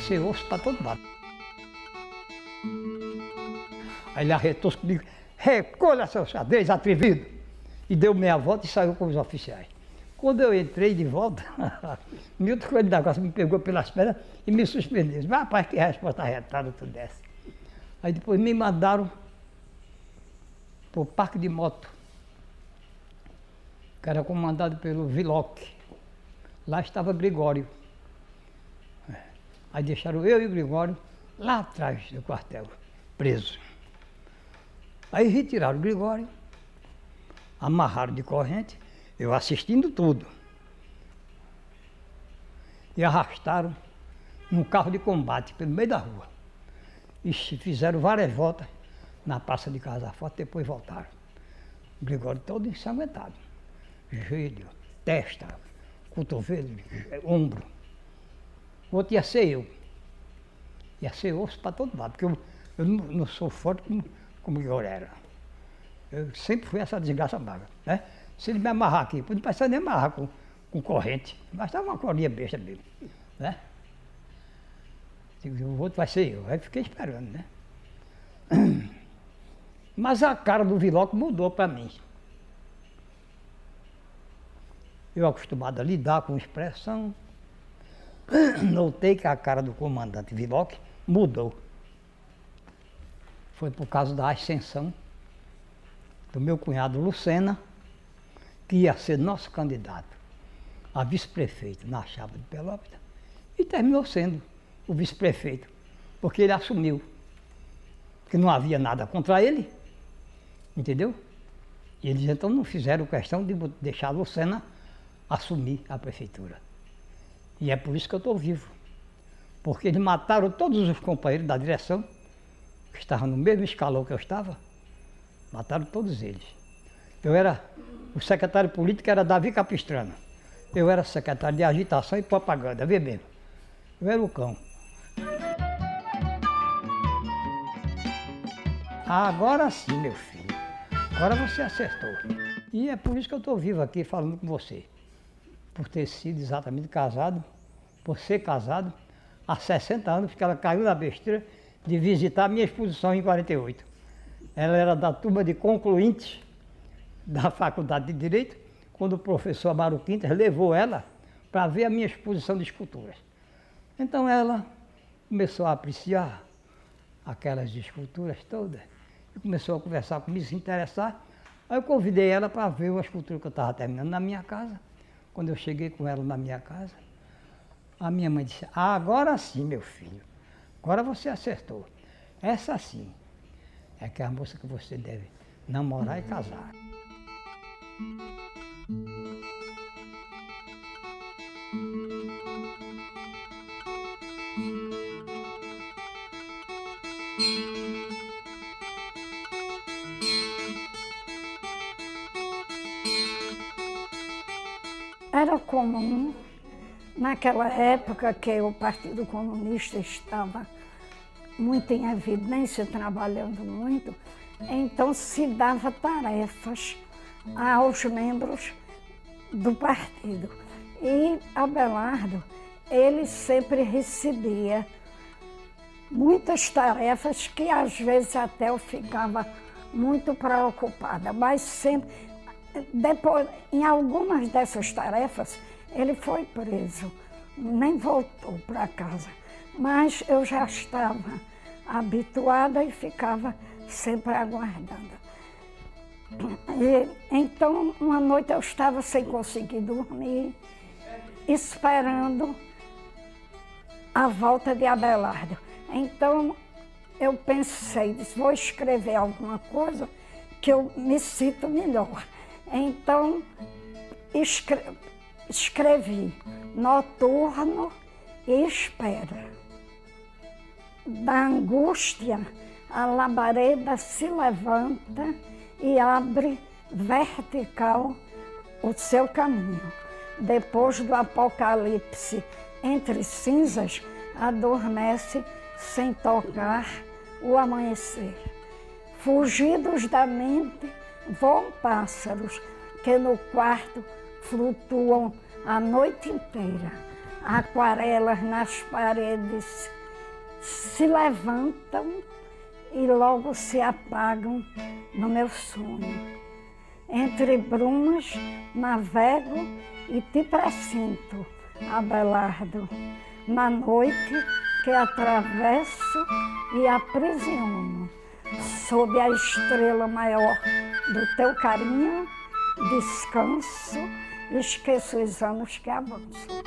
Ser osso para todo lado. Aí ele arretou comigo, recolha seu xadrez atrevido. E deu meia volta e saiu com os oficiais. Quando eu entrei de volta, Milton Coelho da Costa me pegou pelas pernas e me suspendeu. Disse, rapaz, que resposta retada tu desse. Aí depois me mandaram para o parque de moto, que era comandado pelo Viloc. Lá estava Gregório. Aí deixaram eu e o Gregório lá atrás do quartel, preso. Aí retiraram o Gregório, amarraram de corrente, eu assistindo tudo. E arrastaram num carro de combate pelo meio da rua. E fizeram várias voltas na Praça de Casa Forte, depois voltaram. O Gregório todo ensanguentado. Joelho, testa, cotovelo, ombro. O outro ia ser eu. Ia ser osso para todo lado, porque eu, eu não, não, sou forte como, como Gregório era. Eu sempre fui essa desgraça magra. Né? Se ele me amarrar aqui, não precisa nem amarrar com, com corrente. Bastava uma colinha besta mesmo. Né? O outro vai ser eu. Aí fiquei esperando, né? Mas a cara do Viloco mudou para mim. Eu acostumado a lidar com expressão, notei que a cara do comandante Viloc mudou. Foi por causa da ascensão do meu cunhado Lucena, que ia ser nosso candidato a vice-prefeito na chapa de Pelópita, e terminou sendo o vice-prefeito, porque ele assumiu que não havia nada contra ele, entendeu? E eles então não fizeram questão de deixar Lucena assumir a prefeitura. E é por isso que eu estou vivo. Porque eles mataram todos os companheiros da direção, que estavam no mesmo escalão que eu estava, mataram todos eles. Eu era, o secretário político era Davi Capistrano. Eu era secretário de agitação e propaganda, vê mesmo. Eu era o cão. Agora sim, meu filho. Agora você acertou. E é por isso que eu estou vivo aqui falando com você. Por ter sido exatamente casado, por ser casado há 60 anos, porque ela caiu na besteira de visitar a minha exposição em 48. Ela era da turma de concluintes da Faculdade de Direito, quando o professor Amaro Quintas levou ela para ver a minha exposição de esculturas. Então ela começou a apreciar aquelas esculturas todas e começou a conversar comigo, se interessar. Aí eu convidei ela para ver uma escultura que eu estava terminando na minha casa. Quando eu cheguei com ela na minha casa, a minha mãe disse, ah, agora sim, meu filho, agora você acertou. Essa sim é que é a moça que você deve namorar e casar. Era comum, naquela época que o Partido Comunista estava muito em evidência, trabalhando muito, então se dava tarefas aos membros do partido. E Abelardo, ele sempre recebia muitas tarefas que às vezes até eu ficava muito preocupada, mas sempre, depois, em algumas dessas tarefas, ele foi preso, nem voltou para casa. Mas eu já estava habituada e ficava sempre aguardando. E, então, uma noite eu estava sem conseguir dormir, esperando a volta de Abelardo. Então, eu pensei, disse, vou escrever alguma coisa que eu me sinto melhor. Então, escre escrevi noturno e espera. Da angústia, a labareda se levanta e abre vertical o seu caminho. Depois do apocalipse entre cinzas, adormece sem tocar o amanhecer. Fugidos da mente, voam pássaros que no quarto flutuam a noite inteira. aquarelas nas paredes se levantam e logo se apagam no meu sonho. Entre brumas navego e te presinto, Abelardo, na noite que atravesso e aprisiono, sob a estrela maior do teu carinho, descanso, esqueço os anos que avançam.